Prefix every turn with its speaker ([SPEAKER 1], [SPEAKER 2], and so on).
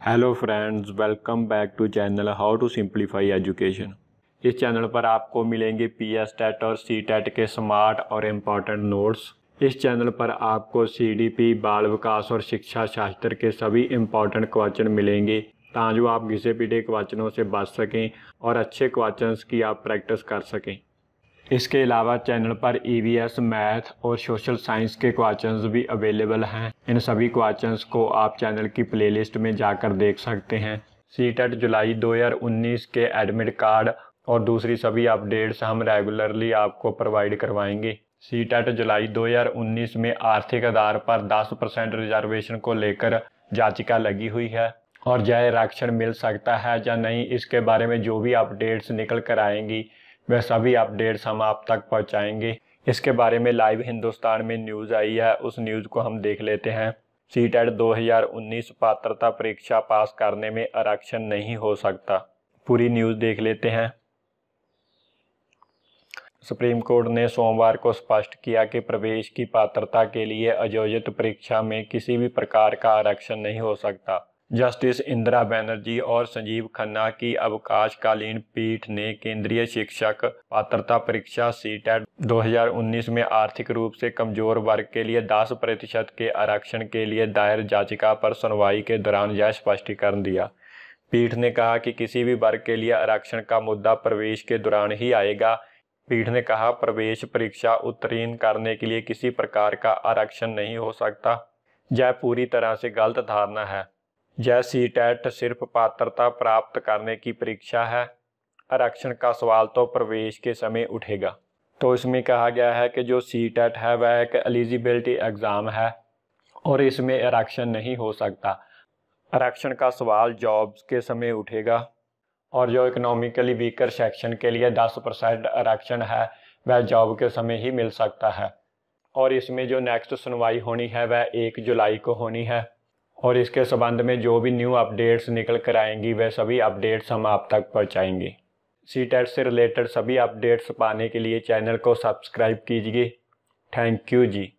[SPEAKER 1] Hello friends welcome back to channel how to simplify education इस channel पर आपको मिलेंगे पी एस टेट और सी टेट के स्मार्ट और इंपॉर्टेंट नोट्स इस चैनल पर आपको सी डी पी बाल विकास और शिक्षा शास्त्र के सभी इंपॉर्टेंट क्वेश्चन मिलेंगे ताकि आप घिसे पीटे क्वेश्चनों से बच सकें और अच्छे क्वेश्चन की आप प्रैक्टिस कर सकें। इसके अलावा चैनल पर ईवीएस मैथ और सोशल साइंस के क्वेश्चंस भी अवेलेबल हैं। इन सभी क्वेश्चंस को आप चैनल की प्लेलिस्ट में जाकर देख सकते हैं। सी टेट जुलाई 2019 के एडमिट कार्ड और दूसरी सभी अपडेट्स हम रेगुलरली आपको प्रोवाइड करवाएँगे। सी टेट जुलाई 2019 में आर्थिक आधार पर 10 परसेंट रिजर्वेशन को लेकर याचिका लगी हुई है और जय आरक्षण मिल सकता है या नहीं, इसके बारे में जो भी अपडेट्स निकल कर आएँगी वह सभी अपडेट्स हम आप तक पहुंचाएँगे। इसके बारे में लाइव हिंदुस्तान में न्यूज़ आई है, उस न्यूज़ को हम देख लेते हैं। सी हज़ार उन्नीस पात्रता परीक्षा पास करने में आरक्षण नहीं हो सकता। पूरी न्यूज़ देख लेते हैं। सुप्रीम कोर्ट ने सोमवार को स्पष्ट किया कि प्रवेश की पात्रता के लिए आयोजित परीक्षा में किसी भी प्रकार का आरक्षण नहीं हो सकता। जस्टिस इंदिरा बैनर्जी और संजीव खन्ना की अवकाशकालीन पीठ ने केंद्रीय शिक्षक पात्रता परीक्षा सी टेट दो में आर्थिक रूप से कमज़ोर वर्ग के लिए 10 प्रतिशत के आरक्षण के लिए दायर याचिका पर सुनवाई के दौरान यह स्पष्टीकरण दिया। पीठ ने कहा कि किसी भी वर्ग के लिए आरक्षण का मुद्दा प्रवेश के दौरान ही आएगा। पीठ ने कहा, प्रवेश परीक्षा उत्तीर्ण करने के लिए किसी प्रकार का आरक्षण नहीं हो सकता। यह पूरी तरह से गलत धारणा है। यह सी टेट सिर्फ़ पात्रता प्राप्त करने की परीक्षा है, आरक्षण का सवाल तो प्रवेश के समय उठेगा। तो इसमें कहा गया है कि जो सी टेट है, वह एक एलिजिबिलिटी एग्ज़ाम है और इसमें आरक्षण नहीं हो सकता। आरक्षण का सवाल जॉब्स के समय उठेगा और जो इकोनॉमिकली वीकर सेक्शन के लिए 10 परसेंट आरक्षण है, वह जॉब के समय ही मिल सकता है। और इसमें जो नेक्स्ट सुनवाई होनी है, वह एक जुलाई को होनी है। और इसके संबंध में जो भी न्यू अपडेट्स निकल कर आएँगी, वह सभी अपडेट्स हम आप तक पहुँचाएँगे। सी टेट से रिलेटेड सभी अपडेट्स पाने के लिए चैनल को सब्सक्राइब कीजिए। Thank you ji.